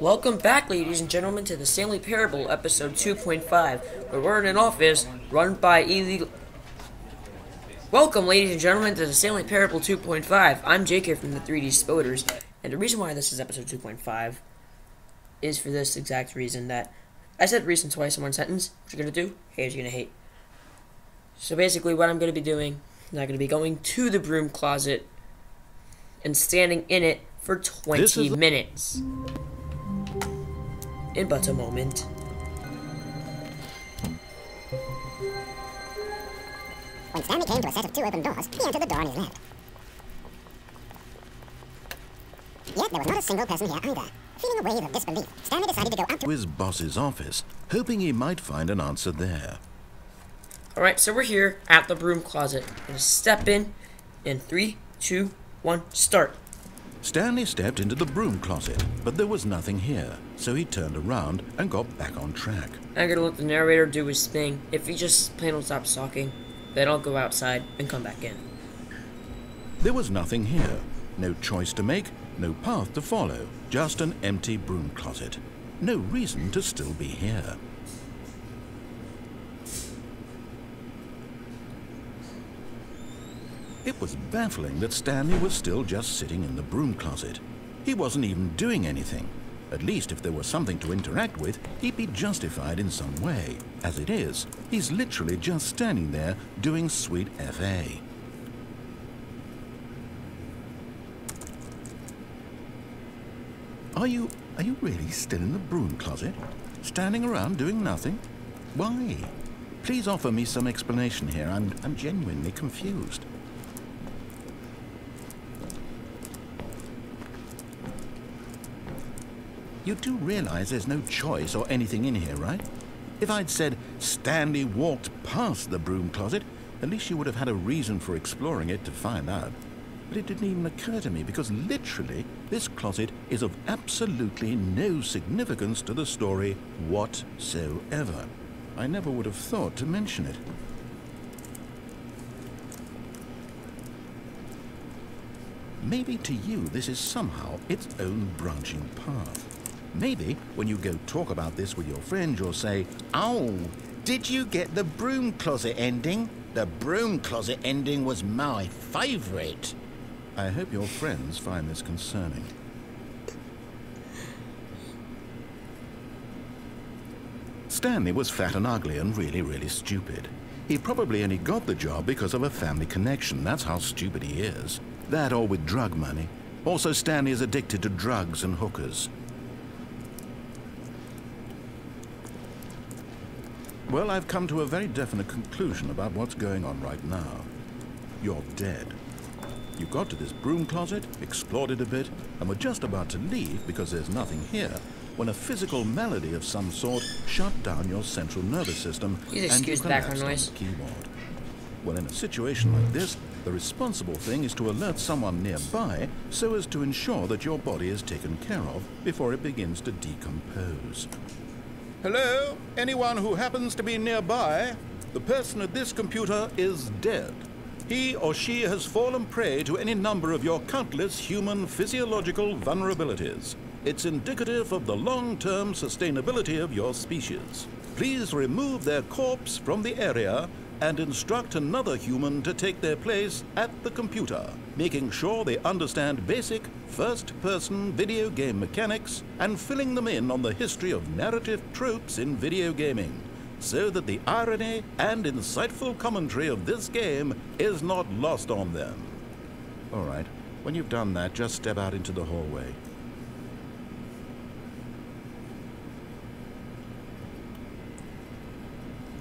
Welcome back, ladies and gentlemen, to the Stanley Parable, episode 2.5, where we're in an office run by illegal. Welcome, ladies and gentlemen, to the Stanley Parable 2.5. I'm JK from the 3D Spoders, and the reason why this is episode 2.5 is for this exact reason that I said reason twice in one sentence. What you're gonna do? Haters gonna hate. So basically, what I'm gonna be doing is I'm gonna be going to the broom closet and standing in it for 20 minutes in but a moment. When Stanley came to a set of two open doors, he entered the door on his left. Yet there was not a single person here either. Feeling a wave of disbelief, Stanley decided to go out to his boss's office, hoping he might find an answer there. Alright, so we're here at the broom closet. I'm gonna step in in three, two, one, start. Stanley stepped into the broom closet, but there was nothing here, so he turned around and got back on track. I'm gonna let the narrator do his thing. If he just plain old stops talking, then I'll go outside and come back in. There was nothing here. No choice to make, no path to follow, just an empty broom closet. No reason to still be here. It was baffling that Stanley was still just sitting in the broom closet. He wasn't even doing anything. At least if there was something to interact with, he'd be justified in some way. As it is, he's literally just standing there doing sweet FA. Are you, are you really still in the broom closet? Standing around doing nothing? Why? Please offer me some explanation here. I'm, I'm genuinely confused. You do realize there's no choice or anything in here, right? If I'd said Stanley walked past the broom closet, at least you would have had a reason for exploring it to find out. But it didn't even occur to me because literally this closet is of absolutely no significance to the story whatsoever. I never would have thought to mention it. Maybe to you this is somehow its own branching path. Maybe when you go talk about this with your friend, you'll say, Oh, did you get the broom closet ending? The broom closet ending was my favourite. I hope your friends find this concerning. Stanley was fat and ugly and really, really stupid. He probably only got the job because of a family connection. That's how stupid he is. That or with drug money. Also, Stanley is addicted to drugs and hookers. Well, I've come to a very definite conclusion about what's going on right now. You're dead. You got to this broom closet, explored it a bit, and were just about to leave because there's nothing here when a physical malady of some sort shut down your central nervous system Please and you collapsed noise. on the keyboard. Well, in a situation like this, the responsible thing is to alert someone nearby so as to ensure that your body is taken care of before it begins to decompose. Hello? Anyone who happens to be nearby? The person at this computer is dead. He or she has fallen prey to any number of your countless human physiological vulnerabilities. It's indicative of the long-term sustainability of your species. Please remove their corpse from the area and instruct another human to take their place at the computer, making sure they understand basic first-person video game mechanics and filling them in on the history of narrative tropes in video gaming, so that the irony and insightful commentary of this game is not lost on them. All right, when you've done that, just step out into the hallway.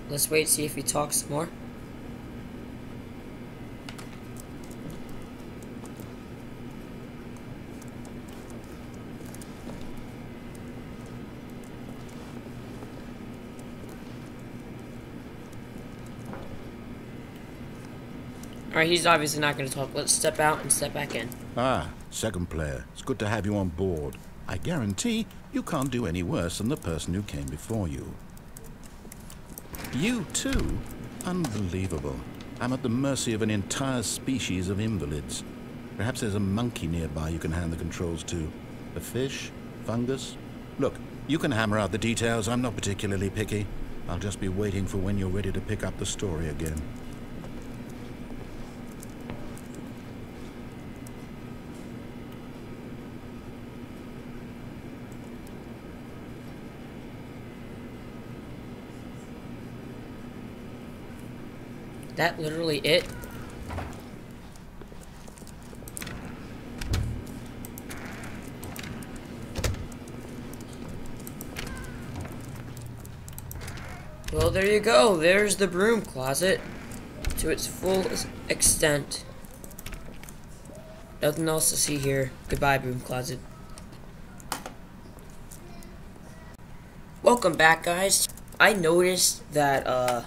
Let's wait see if he talks more. Alright, he's obviously not going to talk. Let's step out and step back in. Ah, second player. It's good to have you on board. I guarantee you can't do any worse than the person who came before you. You too? Unbelievable. I'm at the mercy of an entire species of invalids. Perhaps there's a monkey nearby you can hand the controls to. A fish? Fungus? Look, you can hammer out the details. I'm not particularly picky. I'll just be waiting for when you're ready to pick up the story again. That literally it? Well, there you go. There's the broom closet to its full extent. Nothing else to see here. Goodbye, broom closet. Welcome back, guys. I noticed that uh,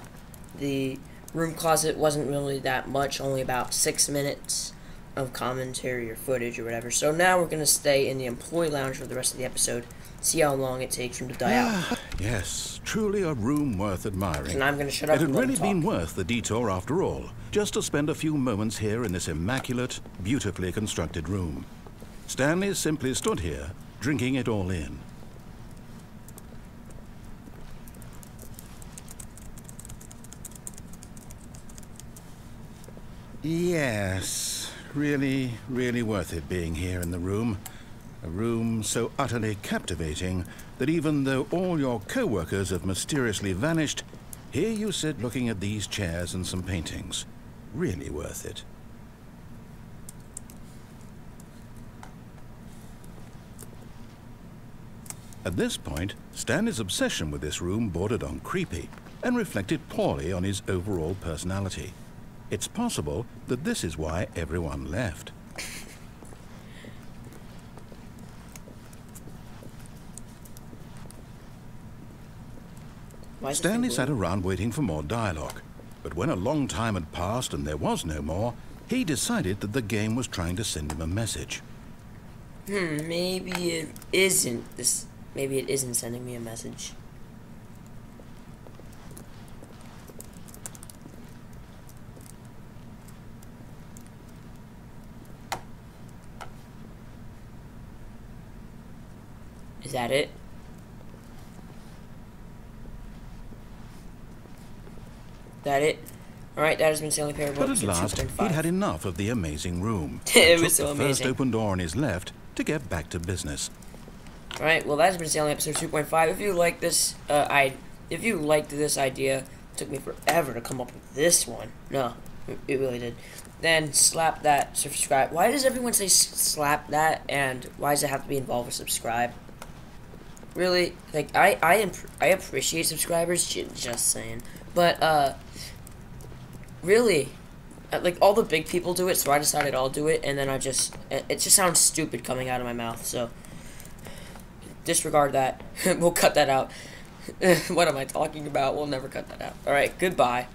the room closet wasn't really that much, only about six minutes of commentary or footage or whatever. So now we're going to stay in the employee lounge for the rest of the episode, see how long it takes him to die out. Ah, yes, truly a room worth admiring. And I'm going to shut up It had really been worth the detour after all, just to spend a few moments here in this immaculate, beautifully constructed room. Stanley simply stood here, drinking it all in. Yes, really, really worth it being here in the room. A room so utterly captivating that even though all your co-workers have mysteriously vanished, here you sit looking at these chairs and some paintings. Really worth it. At this point, Stanley's obsession with this room bordered on creepy and reflected poorly on his overall personality. It's possible that this is why everyone left. Why is this Stanley sat around waiting for more dialogue. But when a long time had passed and there was no more, he decided that the game was trying to send him a message. Hmm, maybe it isn't this. Maybe it isn't sending me a message. Is that it? That it? Alright, that has been Stanley Parable. But at last, he'd had enough of the amazing room. It was took so the first open door on his left to get back to business. Alright, well that's been Stanley episode 2.5. If you like this, uh, I, if you liked this idea, it took me forever to come up with this one. No, it really did. Then slap that subscribe. Why does everyone say slap that, and why does it have to be involved with subscribe? Really, like I, I, I appreciate subscribers. Just saying, but uh, really, uh, like all the big people do it, so I decided I'll do it, and then I just, it it just sounds stupid coming out of my mouth. So disregard that. we'll cut that out. what am I talking about? We'll never cut that out. All right, goodbye.